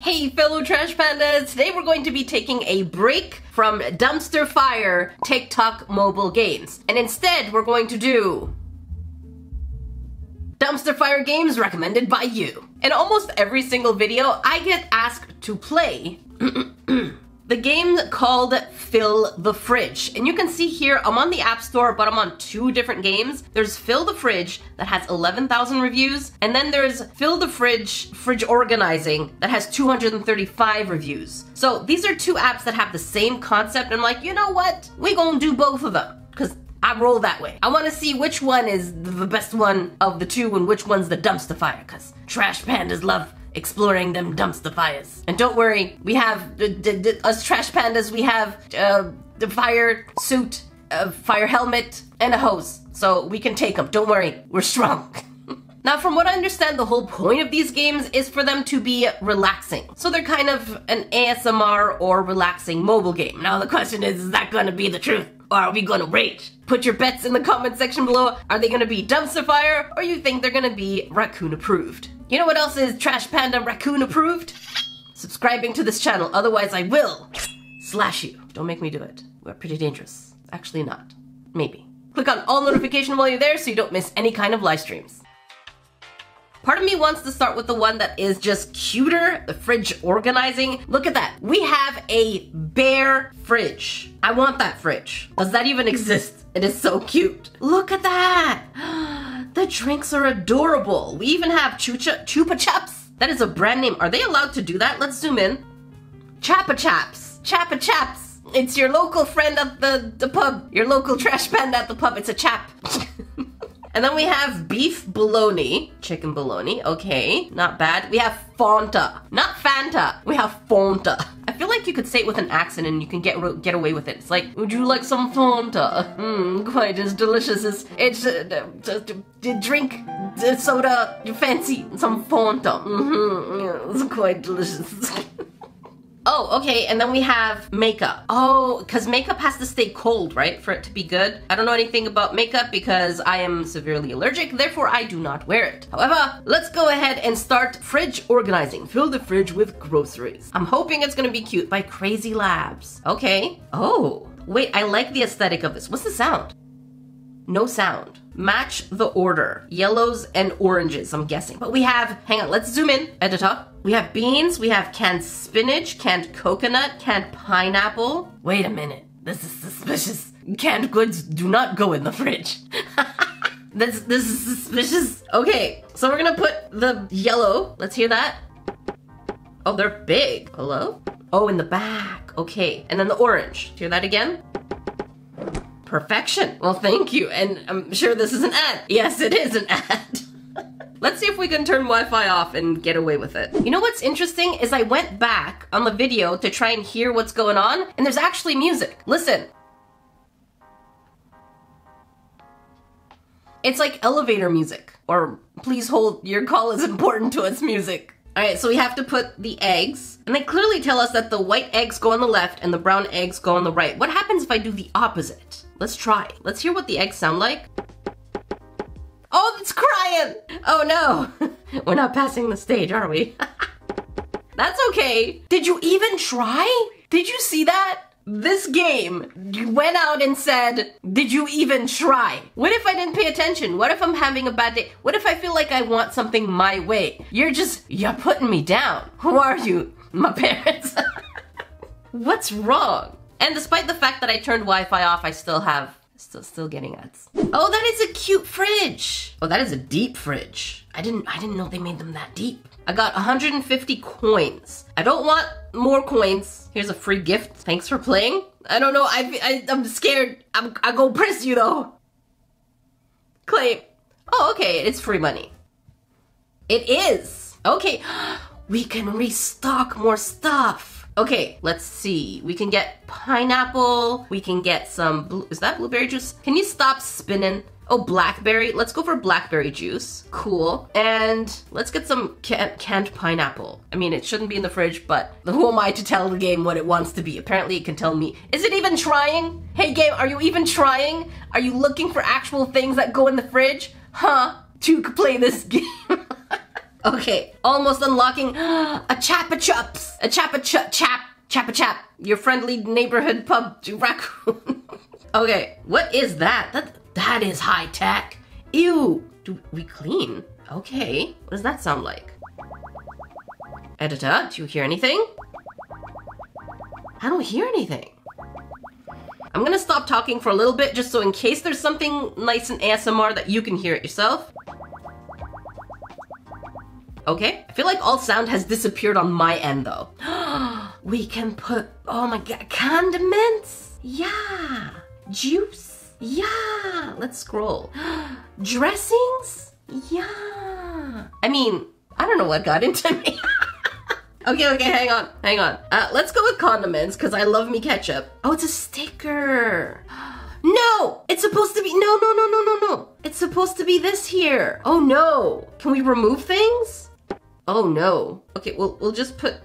Hey fellow trash pandas, today we're going to be taking a break from dumpster fire TikTok mobile games. And instead we're going to do dumpster fire games recommended by you. In almost every single video, I get asked to play the game called Fill the Fridge. And you can see here, I'm on the App Store, but I'm on two different games. There's Fill the Fridge that has 11,000 reviews, and then there's Fill the Fridge Fridge Organizing that has 235 reviews. So these are two apps that have the same concept. And I'm like, you know what? We gonna do both of them. Because I roll that way. I want to see which one is the best one of the two and which one's the dumpster fire, because trash pandas love exploring them dumpster fires. And don't worry, we have, uh, us trash pandas, we have uh, the fire suit, a fire helmet, and a hose. So we can take them. Don't worry, we're strong. Now, from what I understand, the whole point of these games is for them to be relaxing. So they're kind of an ASMR or relaxing mobile game. Now, the question is, is that gonna be the truth? Or are we gonna rage? Put your bets in the comment section below. Are they gonna be dumpster fire or you think they're gonna be raccoon approved? You know what else is Trash Panda Raccoon approved? Subscribing to this channel, otherwise I will slash you. Don't make me do it. We're pretty dangerous. Actually not. Maybe. Click on all notification while you're there so you don't miss any kind of live streams. Part of me wants to start with the one that is just cuter, the fridge organizing. Look at that. We have a bare fridge. I want that fridge. Does that even exist? It is so cute. Look at that. The drinks are adorable. We even have Chucha, Chupa Chups. That is a brand name. Are they allowed to do that? Let's zoom in. Chapa Chaps. Chapa Chaps. It's your local friend at the, the pub. Your local trash panda at the pub. It's a chap. and then we have beef bologna. Chicken bologna. Okay, not bad. We have Fanta. Not Fanta. We have Fanta I feel like you could say it with an accent and you can get get away with it. It's like, would you like some Fanta? Mmm, quite as delicious as it's uh, uh, drink soda fancy some Fanta. Mm-hmm, yeah, it's quite delicious. Oh, okay, and then we have makeup. Oh, because makeup has to stay cold, right, for it to be good? I don't know anything about makeup because I am severely allergic, therefore I do not wear it. However, let's go ahead and start fridge organizing. Fill the fridge with groceries. I'm hoping it's gonna be cute by Crazy Labs. Okay. Oh, wait, I like the aesthetic of this. What's the sound? No sound. Match the order. Yellows and oranges, I'm guessing. But we have, hang on, let's zoom in, editor. We have beans, we have canned spinach, canned coconut, canned pineapple. Wait a minute, this is suspicious. Canned goods do not go in the fridge. this, this is suspicious. Okay, so we're gonna put the yellow. Let's hear that. Oh, they're big. Hello? Oh, in the back. Okay, and then the orange. Hear that again? Perfection. Well, thank you. And I'm sure this is an ad. Yes, it is an ad. Let's see if we can turn Wi-Fi off and get away with it. You know what's interesting is I went back on the video to try and hear what's going on, and there's actually music. Listen. It's like elevator music, or please hold, your call is important to us music. All right, so we have to put the eggs, and they clearly tell us that the white eggs go on the left and the brown eggs go on the right. What happens if I do the opposite? Let's try. Let's hear what the eggs sound like. Oh, it's crying! Oh no! We're not passing the stage, are we? That's okay. Did you even try? Did you see that? This game, went out and said, did you even try? What if I didn't pay attention? What if I'm having a bad day? What if I feel like I want something my way? You're just, you're putting me down. Who are you? My parents? What's wrong? And despite the fact that I turned Wi-Fi off, I still have Still, still getting ads. Oh, that is a cute fridge. Oh, that is a deep fridge. I didn't, I didn't know they made them that deep. I got 150 coins. I don't want more coins. Here's a free gift. Thanks for playing. I don't know. I, I I'm scared. I'm, I go press you though. Claim. Oh, okay. It's free money. It is. Okay. We can restock more stuff. Okay, let's see. We can get pineapple. We can get some, blue, is that blueberry juice? Can you stop spinning? Oh, blackberry. Let's go for blackberry juice. Cool. And let's get some can canned pineapple. I mean, it shouldn't be in the fridge, but who am I to tell the game what it wants to be? Apparently it can tell me. Is it even trying? Hey game, are you even trying? Are you looking for actual things that go in the fridge? Huh? To play this game? Okay, almost unlocking a Chappa Chups. A Chappa Chup Chap Chappa Chap. Your friendly neighborhood pub raccoon. okay, what is that? That that is high tech. Ew. Do we clean? Okay. What does that sound like? Editor, do you hear anything? I don't hear anything. I'm gonna stop talking for a little bit just so in case there's something nice and ASMR that you can hear it yourself. Okay, I feel like all sound has disappeared on my end though. we can put, oh my god, condiments? Yeah. Juice? Yeah. Let's scroll. Dressings? Yeah. I mean, I don't know what got into me. Okay, okay, hang on, hang on. Uh, let's go with condiments because I love me ketchup. Oh, it's a sticker. No, it's supposed to be, no, no, no, no, no, no. It's supposed to be this here. Oh no. Can we remove things? Oh no. Okay, we'll, we'll just put,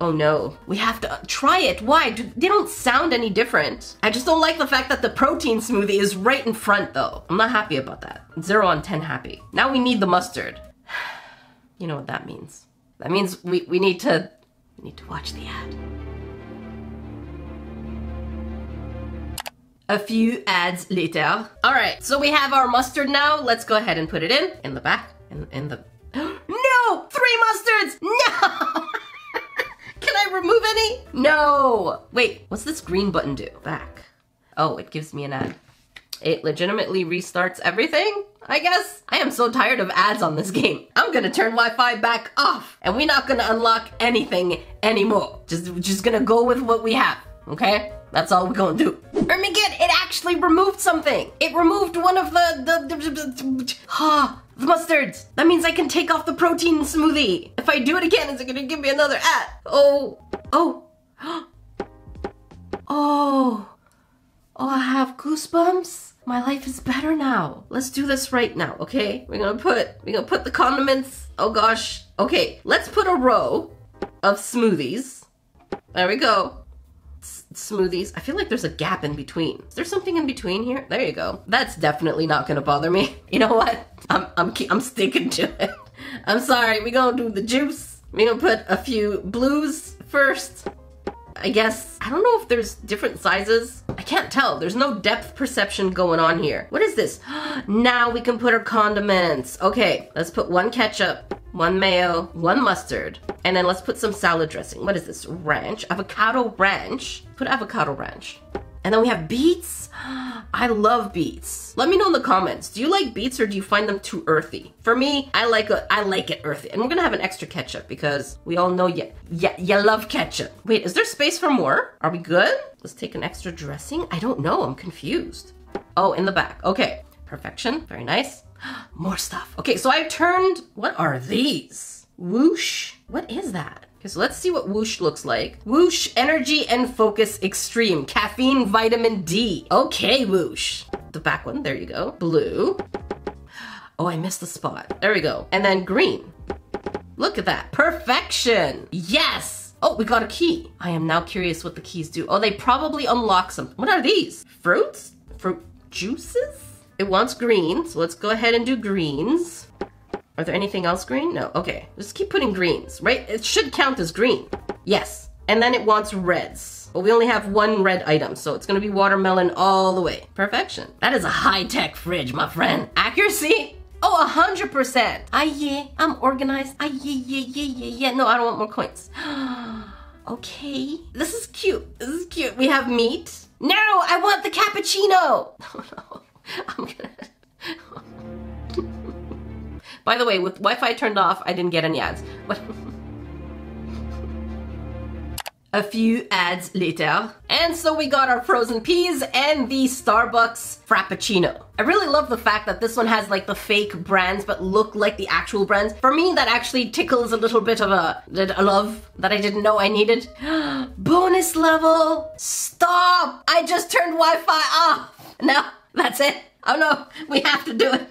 oh no. We have to try it. Why? They don't sound any different. I just don't like the fact that the protein smoothie is right in front though. I'm not happy about that. Zero on 10 happy. Now we need the mustard. You know what that means. That means we, we need to we need to watch the ad. A few ads later. All right, so we have our mustard now. Let's go ahead and put it in, in the back, in, in the... Three mustards! No! Can I remove any? No! Wait, what's this green button do? Back. Oh, it gives me an ad. It legitimately restarts everything? I guess. I am so tired of ads on this game. I'm gonna turn Wi-Fi back off and we're not gonna unlock anything anymore. Just, just gonna go with what we have, okay? That's all we're gonna do. Ermiget, it actually removed something. It removed one of the, the, the, the, ah, the mustards. That means I can take off the protein smoothie. If I do it again, is it gonna give me another ad? Oh, oh, oh, oh, I have goosebumps. My life is better now. Let's do this right now, okay? We're gonna put, we're gonna put the condiments. Oh gosh. Okay, let's put a row of smoothies. There we go. Smoothies. I feel like there's a gap in between. Is there something in between here? There you go. That's definitely not gonna bother me. You know what? I'm, I'm, I'm sticking to it. I'm sorry, we gonna do the juice. We're gonna put a few blues first. I guess, I don't know if there's different sizes. I can't tell. There's no depth perception going on here. What is this? now we can put our condiments. Okay, let's put one ketchup, one mayo, one mustard, and then let's put some salad dressing. What is this? Ranch, avocado ranch. Put avocado ranch. And then we have beets. I love beets. Let me know in the comments. Do you like beets or do you find them too earthy? For me, I like a, I like it earthy. And we're gonna have an extra ketchup because we all know you, you, you love ketchup. Wait, is there space for more? Are we good? Let's take an extra dressing. I don't know, I'm confused. Oh, in the back. Okay, perfection, very nice. More stuff. Okay, so I've turned, what are these? Whoosh, what is that? Okay, so let's see what Whoosh looks like. Whoosh Energy and Focus Extreme. Caffeine Vitamin D. Okay, Whoosh. The back one, there you go. Blue. Oh, I missed the spot. There we go. And then green. Look at that. Perfection. Yes. Oh, we got a key. I am now curious what the keys do. Oh, they probably unlock some. What are these? Fruits? Fruit juices? It wants green, so let's go ahead and do greens. Are there anything else green? No. Okay. Just keep putting greens, right? It should count as green. Yes. And then it wants reds. But we only have one red item, so it's gonna be watermelon all the way. Perfection. That is a high-tech fridge, my friend. Accuracy? Oh, a hundred percent. Ah, yeah, I'm organized. Ah, yeah, yeah, yeah, yeah, yeah. No, I don't want more coins. okay. This is cute. This is cute. We have meat. No, I want the cappuccino. Oh, no. By the way, with Wi-Fi turned off, I didn't get any ads. But a few ads later. And so we got our frozen peas and the Starbucks Frappuccino. I really love the fact that this one has like the fake brands but look like the actual brands. For me, that actually tickles a little bit of a, a love that I didn't know I needed. Bonus level! Stop! I just turned Wi-Fi off! No, that's it. Oh no, we have to do it.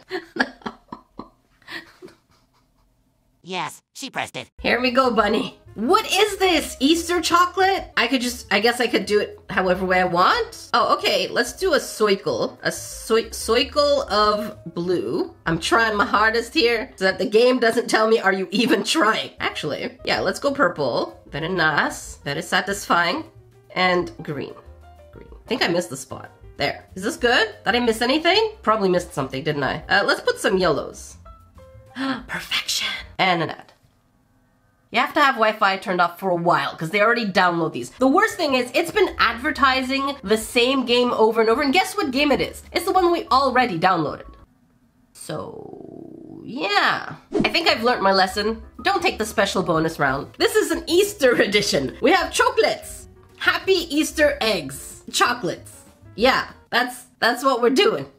Yes, she pressed it. Here we go, bunny. What is this? Easter chocolate? I could just, I guess I could do it however way I want. Oh, okay. Let's do a soicle. A soicle of blue. I'm trying my hardest here so that the game doesn't tell me, are you even trying? Actually, yeah, let's go purple. Very nice. Very satisfying. And green. Green. I think I missed the spot. There. Is this good? Did I miss anything? Probably missed something, didn't I? Uh, let's put some yellows. Perfection. And an ad. You have to have Wi-Fi turned off for a while because they already download these. The worst thing is it's been advertising the same game over and over and guess what game it is? It's the one we already downloaded. So, yeah. I think I've learned my lesson. Don't take the special bonus round. This is an Easter edition. We have chocolates. Happy Easter eggs. Chocolates. Yeah, that's that's what we're doing.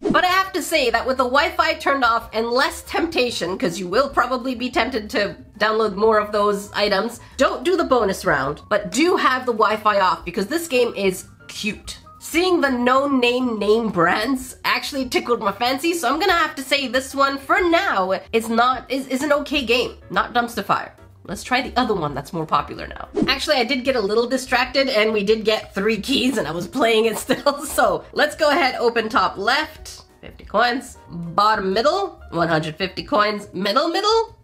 But I have to say that with the Wi-Fi turned off and less temptation, because you will probably be tempted to download more of those items, don't do the bonus round, but do have the Wi-Fi off because this game is cute. Seeing the no-name name brands actually tickled my fancy, so I'm gonna have to say this one, for now, is not is, is an okay game, not Dumpster Fire. Let's try the other one that's more popular now. Actually, I did get a little distracted and we did get three keys and I was playing it still. So let's go ahead, open top left, 50 coins. Bottom middle, 150 coins. Middle middle,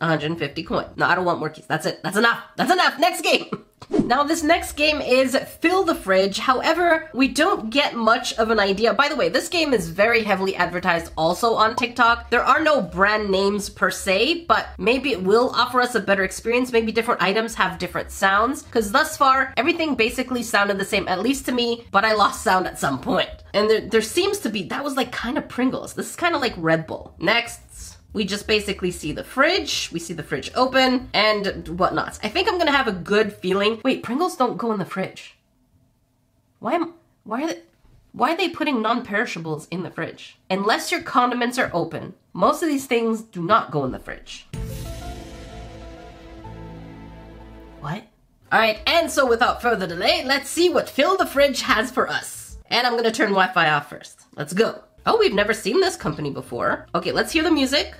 150 coin. No, I don't want more keys. That's it. That's enough. That's enough. Next game. Now, this next game is Fill the Fridge. However, we don't get much of an idea. By the way, this game is very heavily advertised also on TikTok. There are no brand names per se, but maybe it will offer us a better experience. Maybe different items have different sounds. Because thus far, everything basically sounded the same, at least to me, but I lost sound at some point. And there, there seems to be, that was like kind of Pringles. This is kind of like Red Bull. Next we just basically see the fridge, we see the fridge open, and whatnot. I think I'm gonna have a good feeling. Wait, Pringles don't go in the fridge. Why am, why are they, why are they putting non-perishables in the fridge? Unless your condiments are open, most of these things do not go in the fridge. What? Alright, and so without further delay, let's see what Fill the Fridge has for us. And I'm gonna turn Wi-Fi off first. Let's go. Oh, we've never seen this company before. Okay, let's hear the music.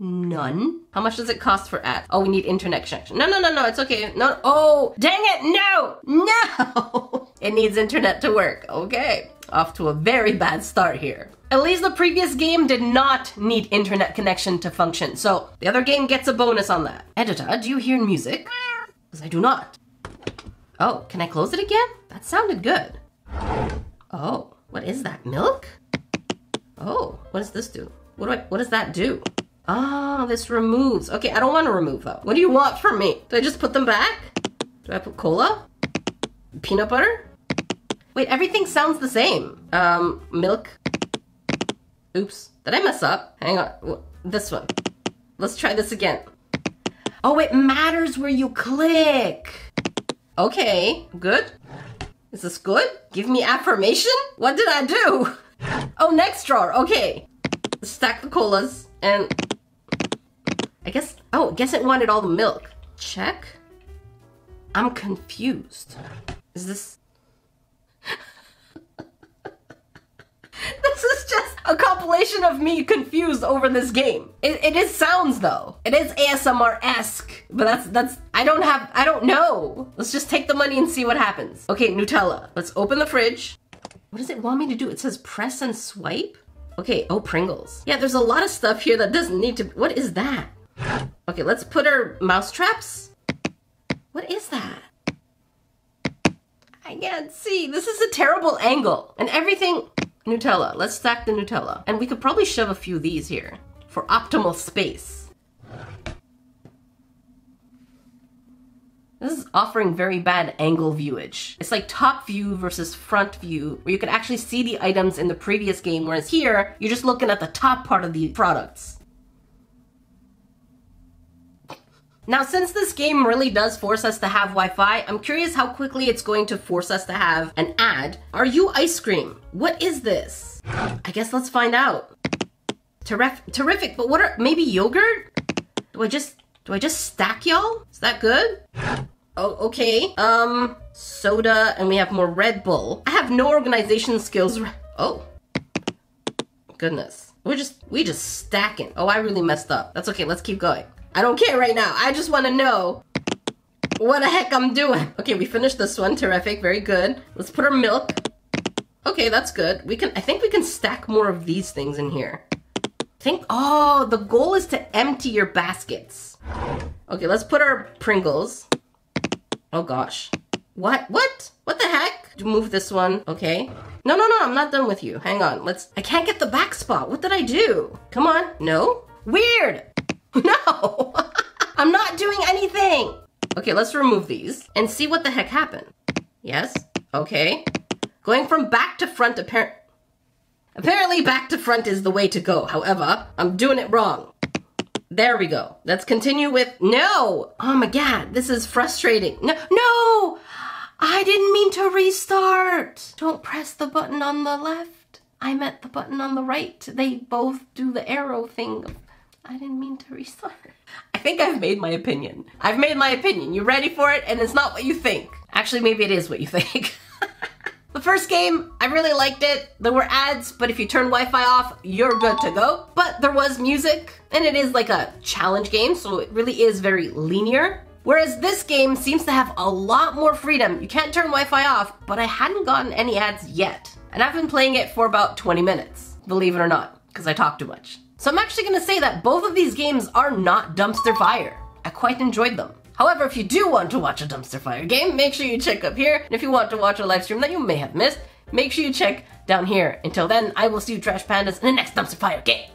None. Mm-hmm. How much does it cost for ads? Oh, we need internet connection. No, no, no, no, it's okay. No, oh, dang it, no, no. it needs internet to work. Okay, off to a very bad start here. At least the previous game did not need internet connection to function, so the other game gets a bonus on that. Editor, do you hear music? Because I do not. Oh, can I close it again? That sounded good. Oh. What is that? Milk? Oh, what does this do? What do I, what does that do? Ah, oh, this removes. Okay, I don't want to remove though. What do you want from me? Do I just put them back? Do I put cola? Peanut butter? Wait, everything sounds the same. Um, milk. Oops, did I mess up? Hang on, this one. Let's try this again. Oh, it matters where you click. Okay, good. Is this good? Give me affirmation? What did I do? Oh, next drawer. Okay. Stack the colas and I guess, oh, guess it wanted all the milk. Check. I'm confused. Is this, this is just a compilation of me confused over this game. It, it is sounds though. It is ASMR-esque, but that's, that's, I don't have, I don't know. Let's just take the money and see what happens. Okay, Nutella. Let's open the fridge. What does it want me to do? It says press and swipe? Okay, oh, Pringles. Yeah, there's a lot of stuff here that doesn't need to, what is that? Okay, let's put our mouse traps. What is that? I can't see. This is a terrible angle. And everything, Nutella. Let's stack the Nutella. And we could probably shove a few of these here for optimal space. This is offering very bad angle viewage. It's like top view versus front view, where you can actually see the items in the previous game, whereas here, you're just looking at the top part of the products. Now, since this game really does force us to have Wi-Fi, I'm curious how quickly it's going to force us to have an ad. Are you ice cream? What is this? I guess let's find out. Terrific, terrific, but what are, maybe yogurt? Do I just, do I just stack y'all? Is that good? Oh, okay. Um, soda, and we have more Red Bull. I have no organization skills. Oh. Goodness. We're just, we just stacking. Oh, I really messed up. That's okay, let's keep going. I don't care right now. I just want to know what the heck I'm doing. Okay, we finished this one. Terrific. Very good. Let's put our milk. Okay, that's good. We can, I think we can stack more of these things in here. I think, oh, the goal is to empty your baskets. Okay, let's put our Pringles. Oh gosh. What? What? What the heck? Move this one. Okay. No, no, no, I'm not done with you. Hang on. Let's, I can't get the back spot. What did I do? Come on. No? Weird. No. I'm not doing anything. Okay, let's remove these and see what the heck happened. Yes. Okay. Going from back to front apparent. Apparently back to front is the way to go. However, I'm doing it wrong. There we go. Let's continue with, no! Oh my god, this is frustrating. No, no! I didn't mean to restart. Don't press the button on the left. I meant the button on the right. They both do the arrow thing. I didn't mean to restart. I think I've made my opinion. I've made my opinion. You ready for it? And it's not what you think. Actually, maybe it is what you think. The first game, I really liked it. There were ads, but if you turn Wi-Fi off, you're good to go. But there was music, and it is like a challenge game, so it really is very linear. Whereas this game seems to have a lot more freedom. You can't turn Wi-Fi off, but I hadn't gotten any ads yet. And I've been playing it for about 20 minutes, believe it or not, because I talk too much. So I'm actually gonna say that both of these games are not dumpster fire. I quite enjoyed them. However, if you do want to watch a dumpster fire game, make sure you check up here. And if you want to watch a live stream that you may have missed, make sure you check down here. Until then, I will see you trash pandas in the next dumpster fire game.